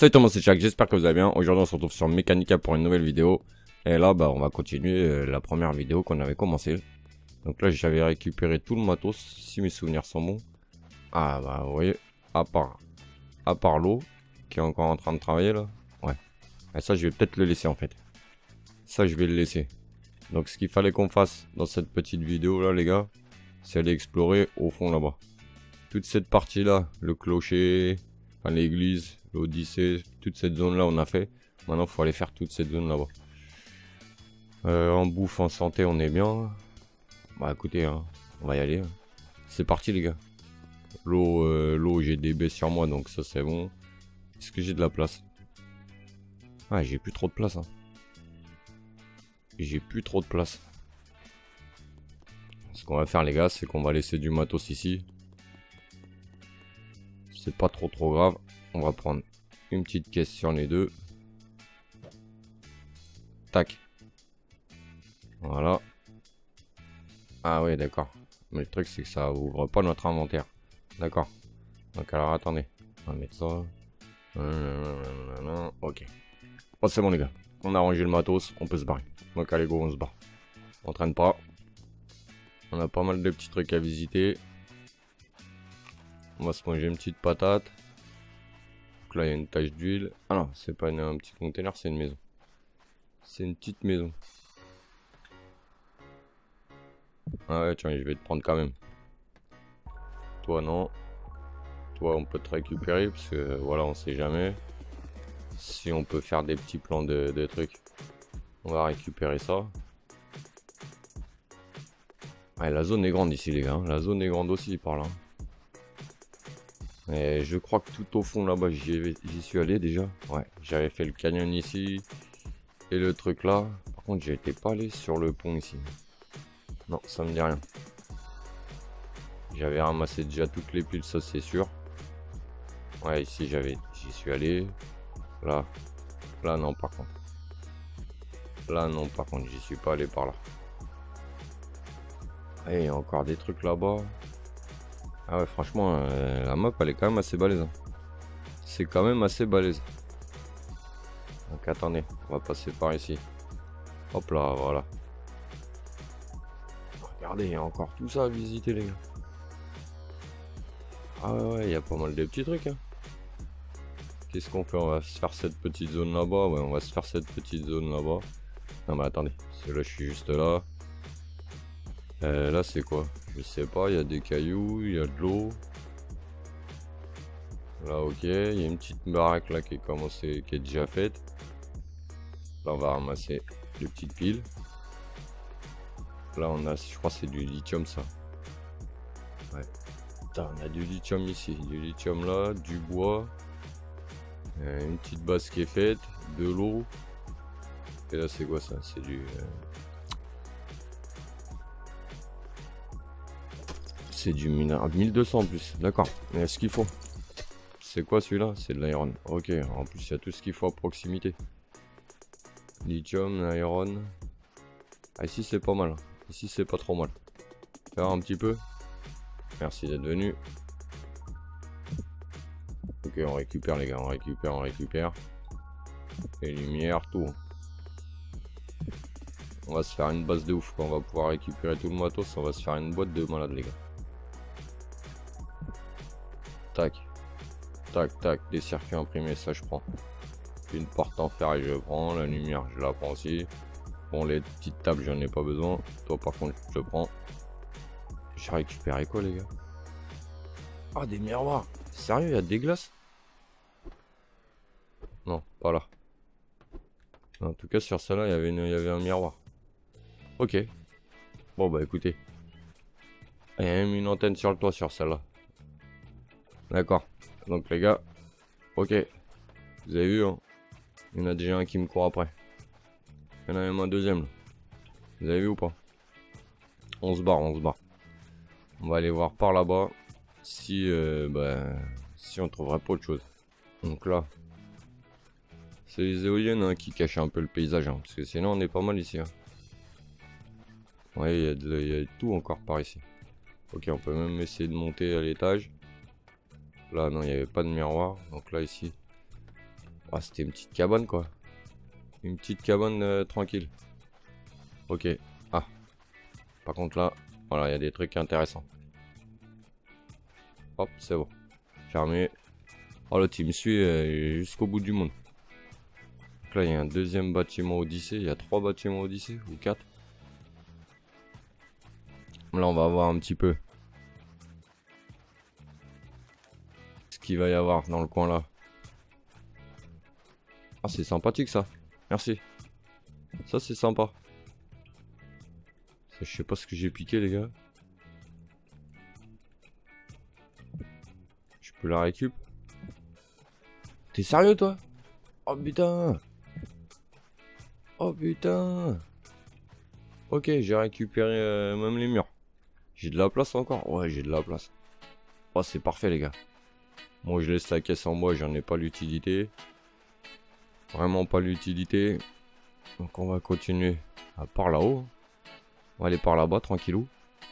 Salut tout le monde, c'est Jack, j'espère que vous allez bien. Aujourd'hui, on se retrouve sur Mechanica pour une nouvelle vidéo. Et là, bah, on va continuer euh, la première vidéo qu'on avait commencé. Donc là, j'avais récupéré tout le matos, si mes souvenirs sont bons. Ah, bah, vous voyez, à part, à part l'eau, qui est encore en train de travailler, là. Ouais. Et ça, je vais peut-être le laisser, en fait. Ça, je vais le laisser. Donc, ce qu'il fallait qu'on fasse dans cette petite vidéo, là, les gars, c'est aller explorer au fond, là-bas. Toute cette partie-là, le clocher, l'église, l'Odyssée, toute cette zone-là, on a fait. Maintenant, faut aller faire toute cette zone là-bas. Euh, en bouffe, en santé, on est bien. Bah écoutez, hein, on va y aller. Hein. C'est parti les gars. L'eau, euh, l'eau, j'ai des baies sur moi, donc ça c'est bon. Est-ce que j'ai de la place? Ah, j'ai plus trop de place. Hein. J'ai plus trop de place. Ce qu'on va faire les gars, c'est qu'on va laisser du matos ici. C'est pas trop trop grave. On va prendre une petite caisse sur les deux. Tac. Voilà. Ah oui, d'accord. Mais le truc, c'est que ça ouvre pas notre inventaire. D'accord. Donc alors, attendez. On va mettre ça. Ok. Bon, c'est bon, les gars. On a rangé le matos. On peut se barrer. Donc allez, go, on se barre. On traîne pas. On a pas mal de petits trucs à visiter. On va se manger une petite patate là, il y a une tache d'huile. Ah non, c'est pas un petit container, c'est une maison. C'est une petite maison. Ah ouais, tiens, je vais te prendre quand même. Toi, non. Toi, on peut te récupérer, parce que voilà, on sait jamais. Si on peut faire des petits plans de, de trucs. On va récupérer ça. Ouais, la zone est grande ici, les gars. Hein. La zone est grande aussi par là. Et je crois que tout au fond là-bas, j'y suis allé déjà. Ouais, j'avais fait le canyon ici. Et le truc là. Par contre, j'étais pas allé sur le pont ici. Non, ça me dit rien. J'avais ramassé déjà toutes les piles, ça c'est sûr. Ouais, ici j'y suis allé. Là, là non par contre. Là non par contre, j'y suis pas allé par là. Et encore des trucs là-bas. Ah ouais, franchement, euh, la map, elle est quand même assez balèze. Hein. C'est quand même assez balèze. Donc attendez, on va passer par ici. Hop là, voilà. Regardez, il y a encore tout ça à visiter, les gars. Ah ouais, il y a pas mal de petits trucs. Hein. Qu'est-ce qu'on fait? On va se faire cette petite zone là-bas. Ouais, on va se faire cette petite zone là-bas. Non mais attendez, là je suis juste là. Euh, là c'est quoi? Je sais pas, il y a des cailloux, il y a de l'eau. Là ok, il y a une petite baraque là qui est commencé, qui est déjà faite. Là on va ramasser les petites piles. Là on a, je crois c'est du lithium ça. Ouais. Putain, on a du lithium ici, du lithium là, du bois. Euh, une petite base qui est faite, de l'eau. Et là c'est quoi ça? C'est du... Euh, C'est du minéral. 1200 en plus. D'accord. Mais est-ce qu'il faut? C'est quoi celui-là? C'est de l'iron. Ok. En plus, il y a tout ce qu'il faut à proximité. Lithium, iron. Ah, ici, c'est pas mal. Ici, c'est pas trop mal. Faire un petit peu. Merci d'être venu. Ok, on récupère, les gars. On récupère, on récupère. Les lumières, tout. On va se faire une base de ouf. On va pouvoir récupérer tout le matos, on va se faire une boîte de malade, les gars. Tac. Tac, tac. Des circuits imprimés, ça je prends. Une porte en fer je prends. La lumière, je la prends aussi. Bon, les petites tables, j'en ai pas besoin. Toi, par contre, je te prends. J'ai récupéré quoi, les gars? Ah, des miroirs. Sérieux, il y a des glaces? Non, pas là. En tout cas, sur celle-là, il y avait un miroir. Ok. Bon, bah écoutez. Il y a même une antenne sur le toit sur celle-là. D'accord. Donc les gars, ok. Vous avez vu, hein il y en a déjà un qui me court après. Il y en a même un deuxième. Vous avez vu ou pas? On se barre, on se barre. On va aller voir par là-bas si, euh, bah, si on trouverait pas autre chose. Donc là, c'est les éoliennes hein, qui cachent un peu le paysage. Hein, parce que sinon on est pas mal ici. Hein. Ouais, il y, a tout encore par ici. Ok, on peut même essayer de monter à l'étage. Là, non, il n'y avait pas de miroir. Donc là, ici, Ah, c'était une petite cabane, quoi. Une petite cabane euh, tranquille. Ok. Ah. Par contre, là, voilà, il y a des trucs intéressants. Hop, c'est bon. Fermé. Oh, il me suit euh, jusqu'au bout du monde. Donc là, il y a un deuxième bâtiment Odyssée. Il y a trois bâtiments Odyssée, ou quatre. Là, on va voir un petit peu. Va y avoir dans le coin là. Ah, c'est sympathique ça. Merci. Ça, c'est sympa. je sais pas ce que j'ai piqué, les gars. Je peux la récup T'es sérieux, toi? Oh putain Oh putain Ok, j'ai récupéré euh, même les murs. J'ai de la place encore? Ouais, j'ai de la place. Oh, c'est parfait, les gars. Moi, je laisse la caisse en bois, j'en ai pas l'utilité. Vraiment pas l'utilité. Donc on va continuer à par là-haut. On va aller par là-bas, tranquillou.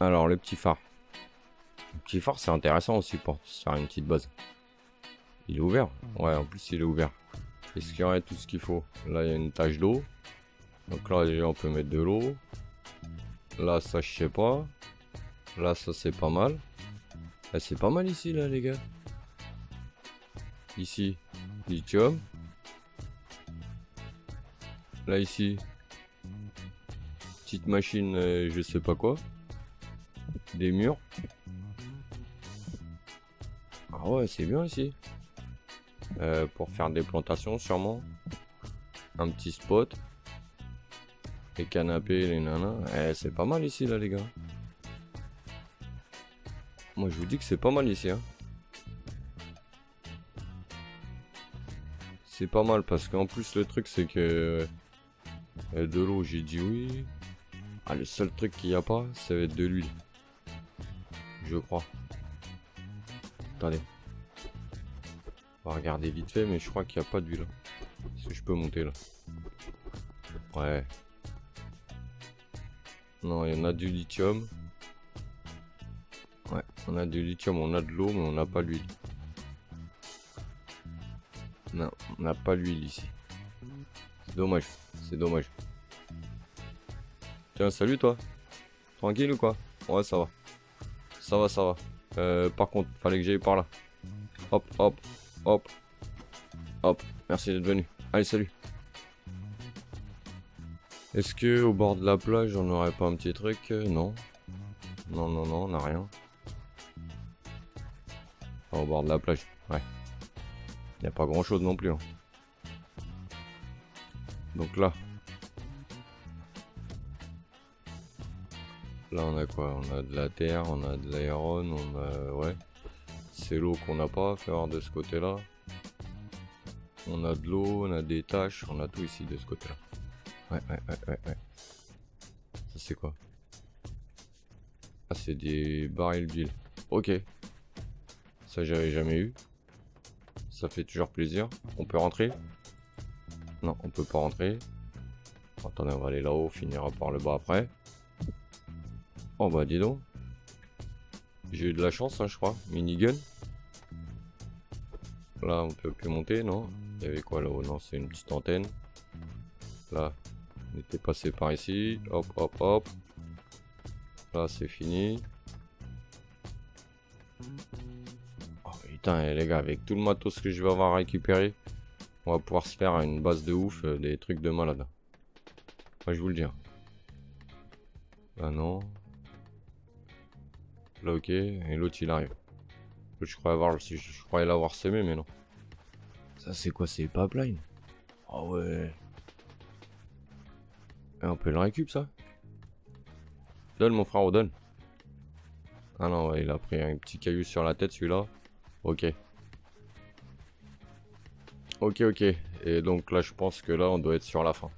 Alors, le petit phare. Le petit phare, c'est intéressant aussi pour faire une petite base. Il est ouvert Ouais, en plus, il est ouvert. Est-ce qu'il y aurait tout ce qu'il faut? Là, il y a une tache d'eau. Donc là, déjà, on peut mettre de l'eau. Là, ça, je sais pas. Là, ça, c'est pas mal. C'est pas mal ici, là, les gars. Ici, lithium. Là ici, petite machine, euh, je sais pas quoi. Des murs. Ah ouais, c'est bien ici. Euh, pour faire des plantations sûrement. Un petit spot. Les canapés, les nanas. Eh, c'est pas mal ici là les gars. Moi je vous dis que c'est pas mal ici. Hein. C'est pas mal parce qu'en plus le truc c'est que et de l'eau, j'ai dit oui. Ah, le seul truc qu'il n'y a pas, ça va être de l'huile. Je crois. Attendez. On va regarder vite fait, mais je crois qu'il n'y a pas d'huile. Est-ce que je peux monter là? Ouais. Non, il y en a du lithium. Ouais, on a du lithium, on a de l'eau, mais on n'a pas l'huile. On n'a pas l'huile ici. C'est dommage. C'est dommage. Tiens, salut toi. Tranquille ou quoi? Ouais, ça va. Ça va, ça va. Euh, par contre, fallait que j'aille par là. Hop, hop, hop. Hop. Merci d'être venu. Allez, salut. Est-ce que au bord de la plage, on n'aurait pas un petit truc? Non. Non, non, non, on n'a rien. au bord de la plage, ouais. Il n'y a pas grand chose non plus. Hein. Donc là. Là on a quoi? On a de la terre, on a de l'aéron, on a... Ouais. C'est l'eau qu'on n'a pas faire de ce côté-là. On a de l'eau, on a des tâches, on a tout ici de ce côté-là. Ouais, ouais, ouais, ouais, ouais. Ça c'est quoi? Ah c'est des barils d'huile. Ok. Ça j'avais jamais eu. Ça fait toujours plaisir. On peut rentrer? Non, on peut pas rentrer. Attendez, on va aller là-haut, finira par le bas après. Oh bah dis donc. J'ai eu de la chance, hein, je crois. Minigun. Là, on peut plus monter, non? Il y avait quoi là-haut? Non, c'est une petite antenne. Là, on était passé par ici. Hop, hop, hop. Là, c'est fini. Putain, les gars, avec tout le matos que je vais avoir récupéré, on va pouvoir se faire une base de ouf, euh, des trucs de malade. Moi je vous le dis. Ah non. Là ok, et l'autre il arrive. Je croyais je croyais l'avoir semé mais non. Ça c'est quoi C'est pipeline Ah ouais. Et on peut le récup ça? Donne mon frère, donne. Ah non il a pris un petit caillou sur la tête celui-là. Ok. Ok, ok. Et donc là, je pense que là, on doit être sur la fin.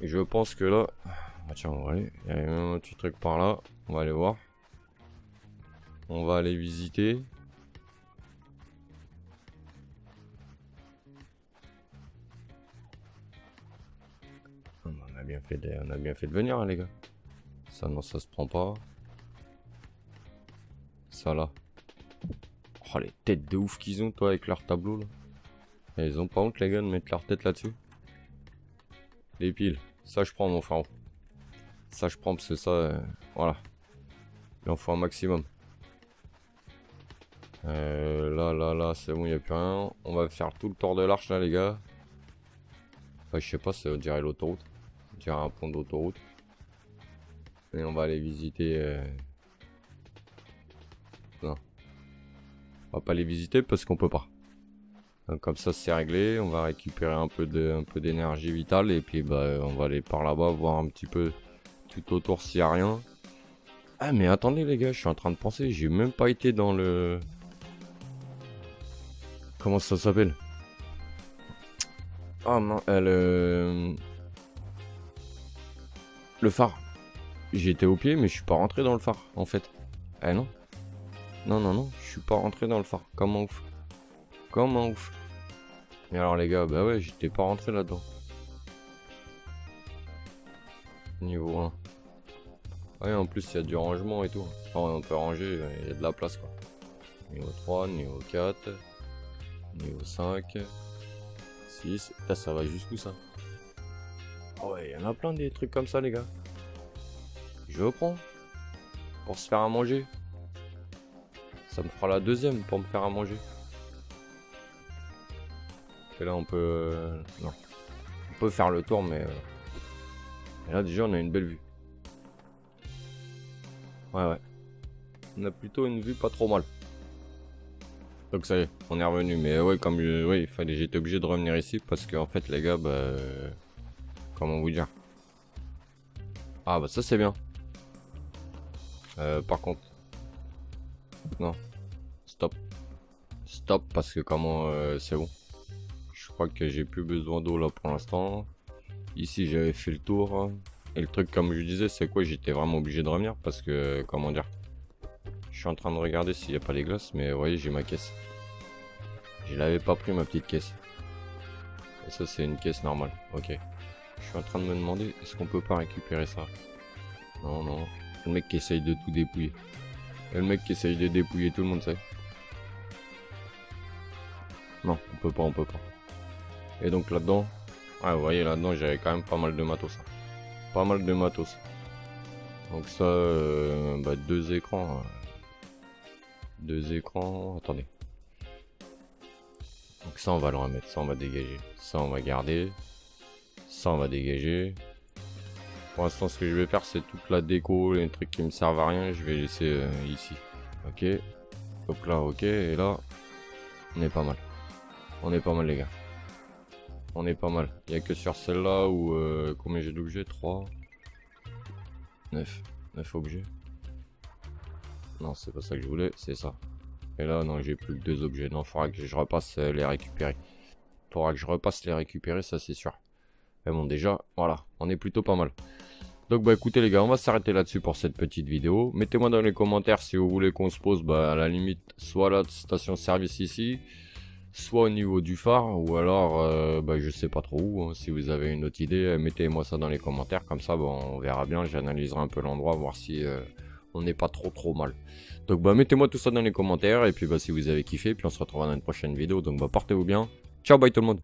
Et je pense que là... Ah, tiens, on va aller. Il y a un petit truc par là. On va aller voir. On va aller visiter. On a bien fait de, on a bien fait de venir, hein, les gars. Ça, non, ça se prend pas. Ça, là. Oh, les têtes de ouf qu'ils ont, toi, avec leur tableau, là. Ils ont pas honte, les gars, de mettre leur tête là-dessus. Les piles. Ça, je prends, mon frère. Ça, je prends parce que ça, euh, voilà. Il en faut un maximum. Euh, là, là, là, c'est bon, il n'y a plus rien. On va faire tout le tour de l'arche, là, les gars. Enfin, je sais pas, c'est, dirait l'autoroute. Dirait un pont d'autoroute. Et on va aller visiter... Euh, On va pas les visiter parce qu'on peut pas. Donc, comme ça, c'est réglé. On va récupérer un peu d'énergie vitale. Et puis, bah, on va aller par là-bas voir un petit peu tout autour s'il y a rien. Ah, mais attendez, les gars, je suis en train de penser. J'ai même pas été dans le... Comment ça s'appelle? Ah non, euh, le... Le phare. J'étais au pied, mais je suis pas rentré dans le phare, en fait. Eh non. Non, non, non, je suis pas rentré dans le phare. Comment ouf Comment ouf Mais alors les gars, bah ouais, j'étais pas rentré là-dedans. Niveau 1. Ouais, en plus, il y a du rangement et tout. on peut ranger, il y a de la place, quoi. Niveau 3, niveau 4... Niveau 5. 6. Là, ça va jusqu'où ça? Oh Ouais, il y en a plein des trucs comme ça, les gars. Je prends. Pour se faire à manger. Ça me fera la deuxième pour me faire à manger. Et là, on peut... Euh, non. On peut faire le tour, mais... Euh, et là, déjà, on a une belle vue. Ouais, ouais. On a plutôt une vue pas trop mal. Donc ça y est, on est revenu. Mais ouais, comme oui, il fallait, j'étais obligé de revenir ici parce qu'en fait, les gars, bah, comment vous dire? Ah bah ça c'est bien. Euh, par contre, non, stop parce que comment, euh, c'est bon. Je crois que j'ai plus besoin d'eau là pour l'instant. Ici, j'avais fait le tour. Et le truc, comme je disais, c'est quoi J'étais vraiment obligé de revenir parce que, comment dire je suis en train de regarder s'il n'y a pas les glaces, mais vous voyez, j'ai ma caisse. Je l'avais pas pris ma petite caisse. Et ça, c'est une caisse normale. Ok. Je suis en train de me demander, est-ce qu'on peut pas récupérer ça? Non, non. Le mec qui essaye de tout dépouiller. Le mec qui essaye de dépouiller tout le monde, sait. Non, on peut pas, on peut pas. Et donc là-dedans, ah, vous voyez, là-dedans, j'avais quand même pas mal de matos. Hein. Pas mal de matos. Donc ça, euh, bah, deux écrans. Hein. Deux écrans. Attendez. Donc ça, on va le remettre. Ça, on va dégager. Ça, on va garder. Ça, on va dégager. Pour l'instant, ce que je vais faire, c'est toute la déco, les trucs qui me servent à rien, je vais laisser euh, ici. Ok. Donc là, ok. Et là, on est pas mal. On est pas mal, les gars. On est pas mal. Il n'y a que sur celle-là où... Euh, combien j'ai d'objets? 3 9. 9 objets. Non, c'est pas ça que je voulais, c'est ça. Et là, non, j'ai plus que deux objets. Non, faudra que je repasse euh, les récupérer. Faudra que je repasse les récupérer, ça c'est sûr. Mais bon, déjà, voilà, on est plutôt pas mal. Donc bah écoutez les gars, on va s'arrêter là-dessus pour cette petite vidéo. Mettez-moi dans les commentaires si vous voulez qu'on se pose bah, à la limite soit la station service ici, soit au niveau du phare, ou alors euh, bah, je sais pas trop où. Hein. Si vous avez une autre idée, euh, mettez-moi ça dans les commentaires, comme ça on verra bien, j'analyserai un peu l'endroit, voir si on n'est pas trop trop mal. Donc bah mettez-moi tout ça dans les commentaires et puis bah si vous avez kiffé, puis on se retrouvera dans une prochaine vidéo. Donc bah portez-vous bien. Ciao bye tout le monde